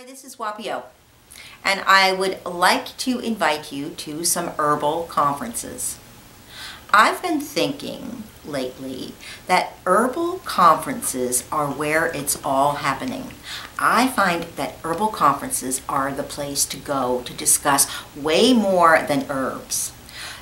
Hi, this is Whapio, and I would like to invite you to some herbal conferences. I've been thinking lately that herbal conferences are where it's all happening. I find that herbal conferences are the place to go to discuss way more than herbs.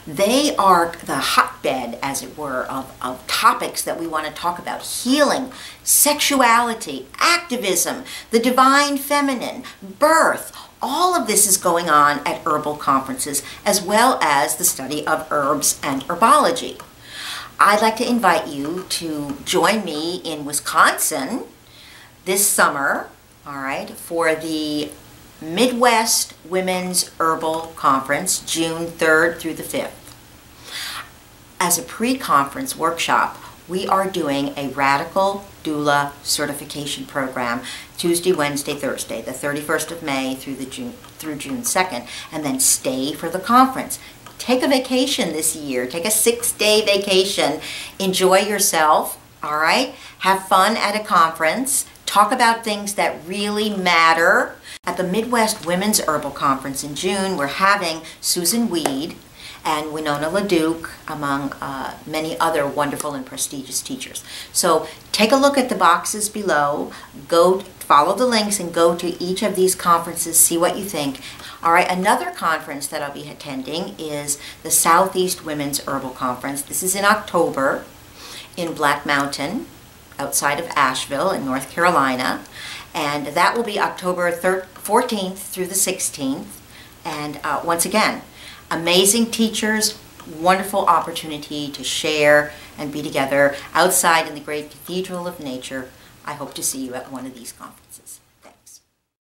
They are the hotbed, as it were, of, of topics that we want to talk about healing, sexuality, activism, the divine feminine, birth. All of this is going on at herbal conferences, as well as the study of herbs and herbology. I'd like to invite you to join me in Wisconsin this summer, all right, for the Midwest Women's Herbal Conference, June 3rd through the 5th. As a pre-conference workshop, we are doing a radical doula certification program Tuesday, Wednesday, Thursday, the 31st of May through the June through June 2nd, and then stay for the conference. Take a vacation this year. Take a 6-day vacation. Enjoy yourself, all right? Have fun at a conference. Talk about things that really matter at the Midwest Women's Herbal Conference in June, we're having Susun Weed and Winona LaDuke, among uh, many other wonderful and prestigious teachers. So take a look at the boxes below, go follow the links and go to each of these conferences, see what you think. All right, another conference that I'll be attending is the Southeast Women's Herbal Conference. This is in October in Black Mountain, outside of Asheville in North Carolina. And that will be October 14th through the 16th. And uh, once again, amazing teachers, wonderful opportunity to share and be together outside in the great cathedral of nature. I hope to see you at one of these conferences.